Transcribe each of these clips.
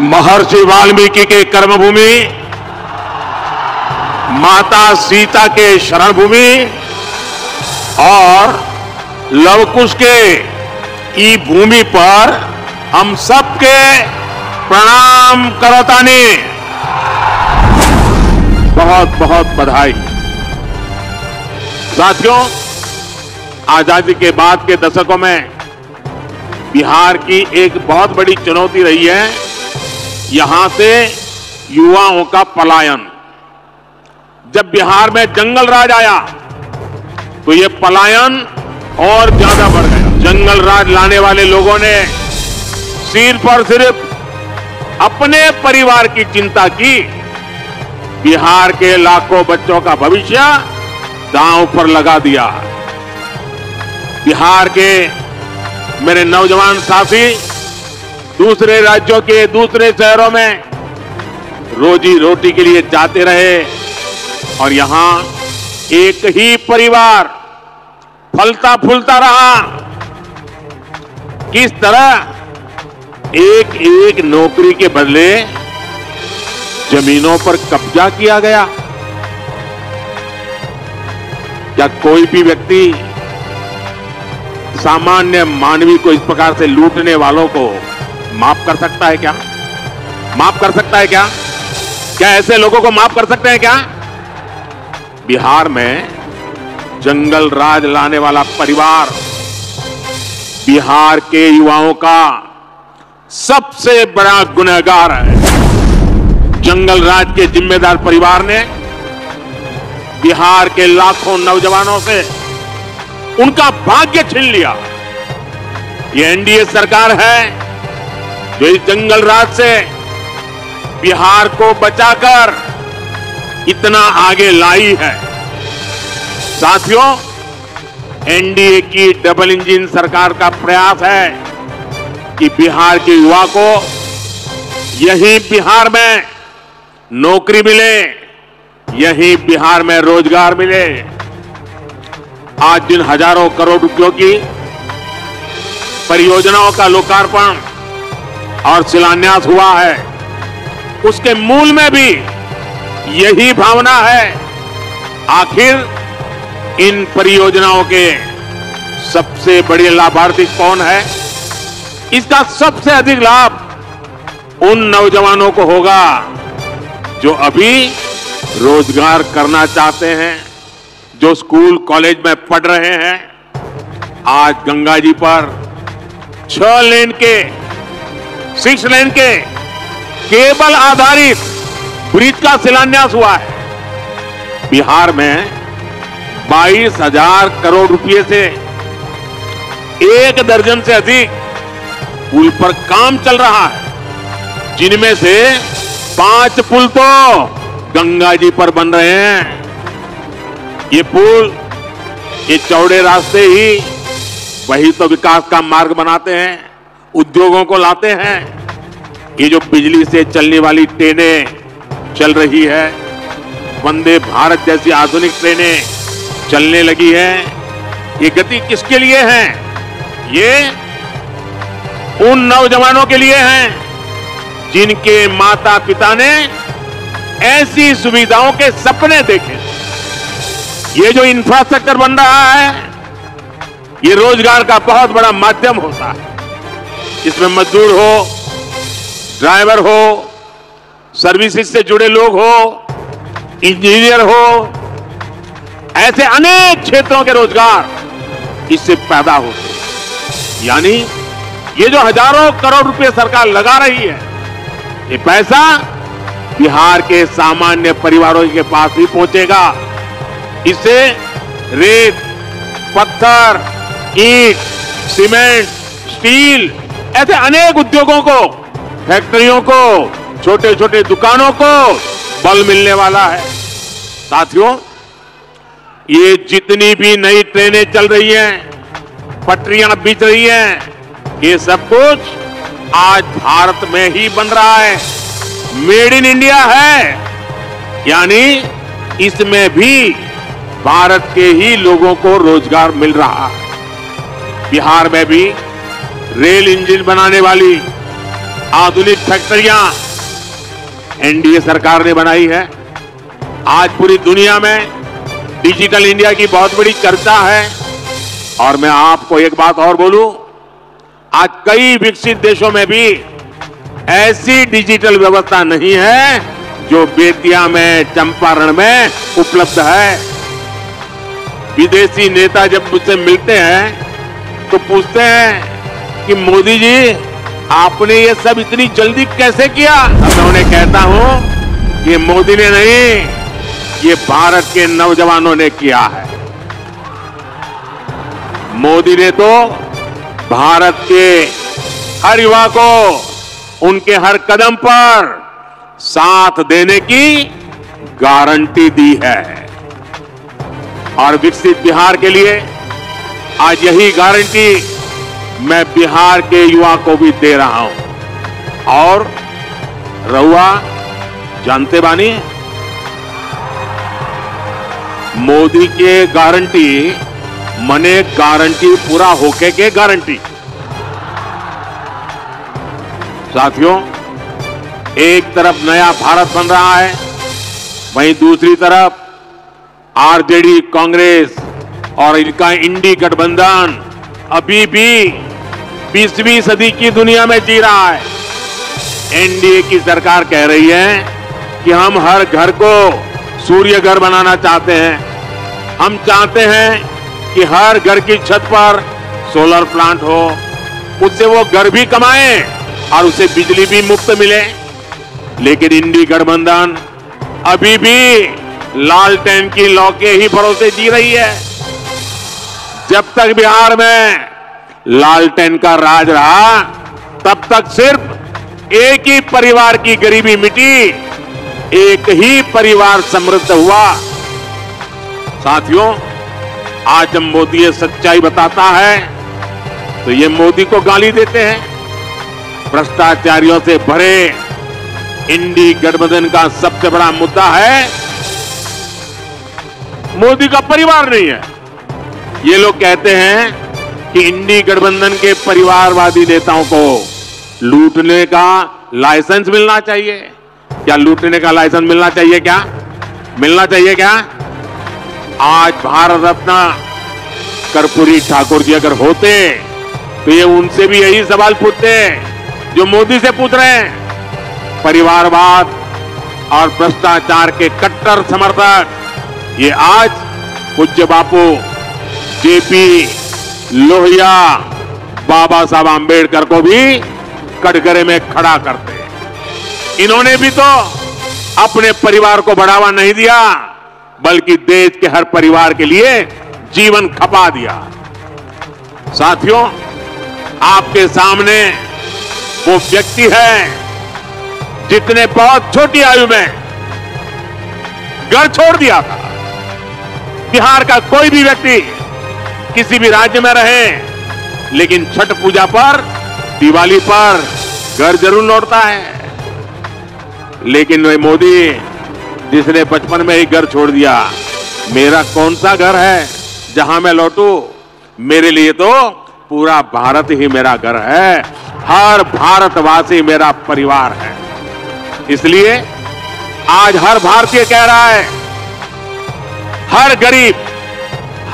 महर्षि वाल्मीकि के कर्मभूमि, माता सीता के शरण भूमि और लवकुश के ई भूमि पर हम सबके प्रणाम करतानी। बहुत बहुत बधाई। साथियों, आज़ादी के बाद के दशकों में बिहार की एक बहुत बड़ी चुनौती रही है। यहाँ से युवाओं का पलायन। जब बिहार में जंगल राज आया तो ये पलायन और ज़्यादा बढ़ गया। जंगल राज लाने वाले लोगों ने सिर पर सिर्फ़ अपने परिवार की चिंता की। बिहार के लाखों बच्चों का भविष्य दांव पर लगा दिया। बिहार के मेरे नौजवान साथी दूसरे राज्यों के, दूसरे शहरों में रोजी रोटी के लिए जाते रहे। और यहाँ एक ही परिवार फलता फूलता रहा। किस तरह? एक एक नौकरी के बदले जमीनों पर कब्जा किया गया। क्या कोई भी व्यक्ति सामान्य मानवी को इस प्रकार से लूटने वालों को माफ़ कर सकता है क्या? माफ़ कर सकता है क्या? क्या ऐसे लोगों को माफ़ कर सकते हैं क्या? बिहार में जंगल राज लाने वाला परिवार, बिहार के युवाओं का सबसे बड़ा गुनहगार है। जंगल राज के जिम्मेदार परिवार ने बिहार के लाखों नौजवानों से उनका भाग्य छीन लिया। ये एनडीए सरकार है जो इस जंगल राज से बिहार को बचाकर इतना आगे लाई है। साथियों, एनडीए की डबल इंजन सरकार का प्रयास है कि बिहार के युवा को यही बिहार में नौकरी मिले, यही बिहार में रोज़गार मिले। आज जिन हज़ारों करोड़ रुपयों की परियोजनाओं का लोकार्पण और शिलान्यास हुआ है। उसके मूल में भी यही भावना है। आखिर इन परियोजनाओं के सबसे बड़े लाभार्थी कौन है? इसका सबसे अधिक लाभ उन नौजवानों को होगा जो अभी रोज़गार करना चाहते हैं, जो स्कूल, कॉलेज में पढ़ रहे हैं। आज गंगा जी पर छह लेन के सिक्स लेन के केबल आधारित ब्रिज का शिलान्यास हुआ है। बिहार में बाईस हज़ार करोड़ रुपए से एक दर्जन से अधिक पुल पर काम चल रहा है। जिनमें से पाँच पुल तो गंगा जी पर बन रहे हैं। ये पुल ये चौड़े रास्ते ही वही तो विकास का मार्ग बनाते हैं। उद्योगों को लाते हैं। ये जो बिजली से चलने वाली ट्रेनें चल रही है, वंदे भारत जैसी आधुनिक ट्रेनें चलने लगी है। ये गति किसके लिए है? ये उन नौजवानों के लिए हैं, जिनके माता पिता ने ऐसी सुविधाओं के सपने देखे। ये जो इंफ्रास्ट्रक्चर बन रहा है, ये रोज़गार का बहुत बड़ा माध्यम होता है। इसमें मजदूर हो, ड्राइवर हो, सर्विसेज़ से जुड़े लोग हो, इंजीनियर हो, ऐसे अनेक क्षेत्रों के रोज़गार इससे पैदा होते हैं यानी ये जो हज़ारों करोड़ रुपए सरकार लगा रही है, ये पैसा बिहार के सामान्य परिवारों के पास ही पहुंचेगा। इससे रेत, पत्थर, ईट, सीमेंट, स्टील ऐसे अनेक उद्योगों को, फैक्ट्रियों को छोटे छोटे दुकानों को बल मिलने वाला है। साथियों, ये जितनी भी नई ट्रेनें चल रही हैं, पटरियाँ बिछ रही हैं, ये सब कुछ आज भारत में ही बन रहा है। मेड इन इंडिया है। यानी इसमें भी भारत के ही लोगों को रोज़गार मिल रहा। है बिहार में भी रेल इंजन बनाने वाली आधुनिक फैक्ट्रियाँ एनडीए सरकार ने बनाई है। आज पूरी दुनिया में डिजिटल इंडिया की बहुत बड़ी चर्चा है। और मैं आपको एक बात और बोलूँ, आज कई विकसित देशों में भी ऐसी डिजिटल व्यवस्था नहीं है जो बेतिया में, चंपारण में उपलब्ध है। विदेशी नेता जब मुझसे मिलते हैं तो पूछते हैं कि मोदी जी, आपने ये सब इतनी जल्दी कैसे किया? मैं उन्हें कहता हूँ ये मोदी ने नहीं, ये भारत के नौजवानों ने किया है। मोदी ने तो भारत के हर युवा को उनके हर कदम पर साथ देने की गारंटी दी है। और विकसित बिहार के लिए आज यही गारंटी मैं बिहार के युवा को भी दे रहा हूँ। और रहुआ, जानते बानी? मोदी के गारंटी, मने गारंटी पूरा होके के गारंटी। साथियों, एक तरफ़ नया भारत बन रहा है, वहीं दूसरी तरफ़ आरजेडी, कांग्रेस और इनका इंडी गठबंधन अभी भी बीसवीं सदी की दुनिया में जी रहा है। एनडीए की सरकार कह रही है कि हम हर घर को सूर्य घर बनाना चाहते हैं। हम चाहते हैं कि हर घर की छत पर सोलर प्लांट हो, उससे वो घर भी कमाए और उसे बिजली भी मुफ़्त मिले। लेकिन इंडी गठबंधन अभी भी लालटेन की लौके ही भरोसे जी रही है। जब तक बिहार में लालटेन का राज रहा, तब तक सिर्फ़ एक ही परिवार की गरीबी मिटी, एक ही परिवार समृद्ध हुआ। साथियों, आज जब मोदी ये सच्चाई बताता है तो ये मोदी को गाली देते हैं। भ्रष्टाचारियों से भरे इंडी गठबंधन का सबसे बड़ा मुद्दा है, मोदी का परिवार नहीं है। ये लोग कहते हैं कि इंडी गठबंधन के परिवारवादी नेताओं को लूटने का लाइसेंस मिलना चाहिए। क्या लूटने का लाइसेंस मिलना चाहिए क्या? मिलना चाहिए क्या? आज भारत रत्न कर्पूरी ठाकुर जी अगर होते तो ये उनसे भी यही सवाल पूछते जो मोदी से पूछ रहे हैं। परिवारवाद और भ्रष्टाचार के कट्टर समर्थक, ये आज पूज्य बापू जेपी लोहिया बाबा साहब आंबेडकर को भी कटघरे में खड़ा करते इन्होंने भी तो अपने परिवार को बढ़ावा नहीं दिया, बल्कि देश के हर परिवार के लिए जीवन खपा दिया। साथियों, आपके सामने वो व्यक्ति है, जितने बहुत छोटी आयु में घर छोड़ दिया था। बिहार का कोई भी व्यक्ति किसी भी राज्य में रहे, लेकिन छठ पूजा पर, दिवाली पर घर ज़रूर लौटता है। लेकिन वही मोदी, जिसने बचपन में ही घर छोड़ दिया, मेरा कौन सा घर है, जहाँ मैं लौटू? मेरे लिए तो पूरा भारत ही मेरा घर है, हर भारतवासी मेरा परिवार है। इसलिए, आज हर भारतीय कह रहा है, हर गरीब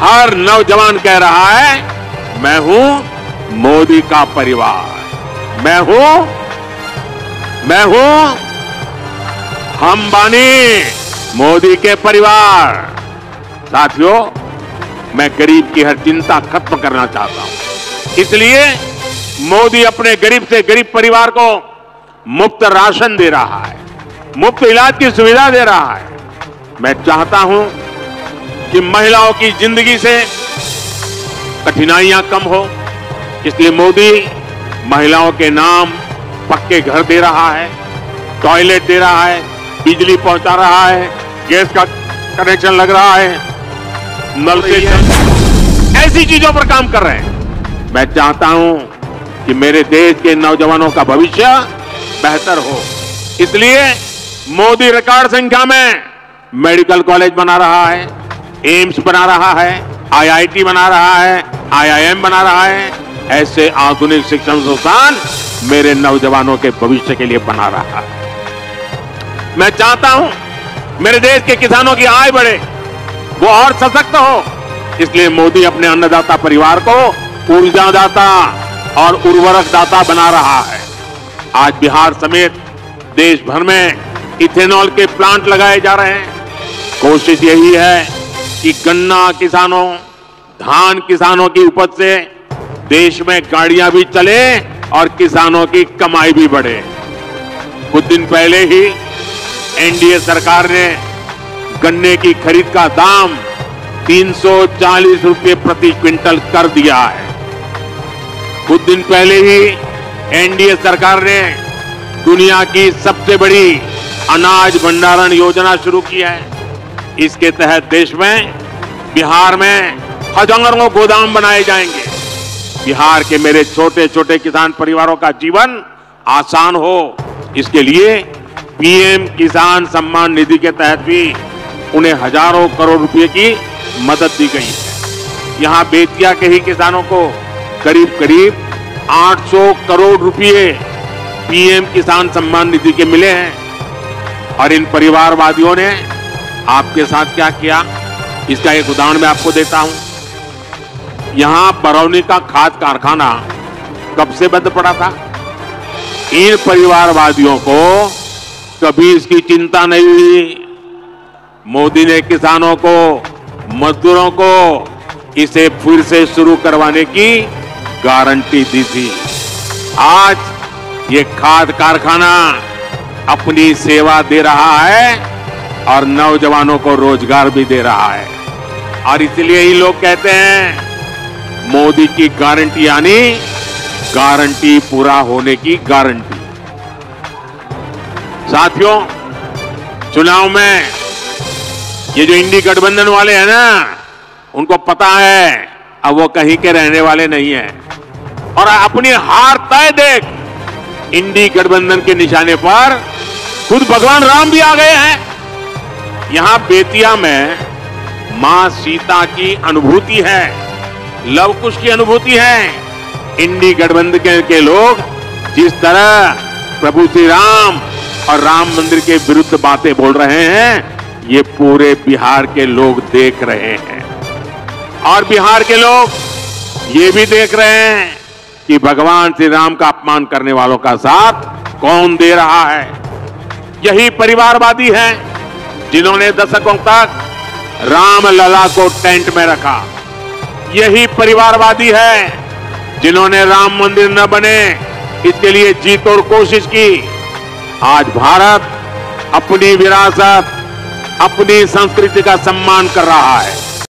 हर नौजवान कह रहा है, मैं हूँ मोदी का परिवार। मैं हूँ मैं हूँ हम बानी मोदी के परिवार। साथियों, मैं गरीब की हर चिंता खत्म करना चाहता हूँ। इसलिए मोदी अपने गरीब से गरीब परिवार को मुफ़्त राशन दे रहा है, मुफ़्त इलाज की सुविधा दे रहा है। मैं चाहता हूँ कि महिलाओं की ज़िंदगी से कठिनाइयाँ कम हो इसलिए मोदी महिलाओं के नाम पक्के घर दे रहा है टॉयलेट दे रहा है बिजली पहुँचा रहा है गैस का कनेक्शन लग रहा है नल से ऐसी चीज़ों पर काम कर रहे हैं। मैं चाहता हूँ कि मेरे देश के नौजवानों का भविष्य बेहतर हो। इसलिए मोदी रिकॉर्ड संख्या में मेडिकल कॉलेज बना रहा है एम्स बना रहा है आईआईटी बना रहा है आईआईएम बना रहा है, ऐसे आधुनिक शिक्षण संस्थान मेरे नौजवानों के भविष्य के लिए बना रहा है। मैं चाहता हूँ मेरे देश के किसानों की आय बढ़े, वो और सशक्त हो। इसलिए मोदी अपने अन्नदाता परिवार को ऊर्जादाता और उर्वरक दाता बना रहा है। आज बिहार समेत देश भर में इथेनॉल के प्लांट लगाए जा रहे हैं। कोशिश यही है कि गन्ना किसानों, धान किसानों की उपज से देश में गाड़ियाँ भी चले और किसानों की कमाई भी बढ़े। कुछ दिन पहले ही एनडीए सरकार ने गन्ने की खरीद का दाम 340 रुपए प्रति क्विंटल कर दिया है। कुछ दिन पहले ही एनडीए सरकार ने दुनिया की सबसे बड़ी अनाज भंडारण योजना शुरू की है। इसके तहत देश में, बिहार में हज़ारों गोदाम बनाए जाएँगे। बिहार के मेरे छोटे छोटे किसान परिवारों का जीवन आसान हो। इसके लिए पीएम किसान सम्मान निधि के तहत भी उन्हें हज़ारों करोड़ रुपए की मदद दी गई है। यहाँ बेतिया के ही किसानों को करीब करीब 800 करोड़ रुपए पीएम किसान सम्मान निधि के मिले हैं। और इन परिवारवादियों ने आपके साथ क्या किया? इसका एक उदाहरण मैं आपको देता हूँ। यहाँ बरौनी का खाद कारखाना कब से बंद पड़ा था? इन परिवारवादियों को कभी इसकी चिंता नहीं हुई। मोदी ने किसानों को, मजदूरों को इसे फिर से शुरू करवाने की गारंटी दी थी। आज ये खाद कारखाना अपनी सेवा दे रहा है। और नौजवानों को रोज़गार भी दे रहा है। और इसलिए ही लोग कहते हैं, मोदी की गारंटी यानी गारंटी पूरा होने की गारंटी। साथियों, चुनाव में ये जो इंडी गठबंधन वाले हैं ना, उनको पता है, अब वो कहीं के रहने वाले नहीं है। और अपनी हार तय देख, इंडी गठबंधन के निशाने पर खुद भगवान राम भी आ गए हैं। यहाँ बेतिया में माँ सीता की अनुभूति है लव कुश की अनुभूति है। इंडी गठबंधन के के लोग जिस तरह प्रभु श्री राम और राम मंदिर के विरुद्ध बातें बोल रहे हैं, ये पूरे बिहार के लोग देख रहे हैं। और बिहार के लोग ये भी देख रहे हैं कि भगवान श्री राम का अपमान करने वालों का साथ कौन दे रहा है। यही परिवारवादी हैं। जिन्होंने दशकों तक रामलला को टेंट में रखा। यही परिवारवादी है, जिन्होंने राम मंदिर न बने, इसके लिए जीत और कोशिश की। आज भारत अपनी विरासत, अपनी संस्कृति का सम्मान कर रहा है।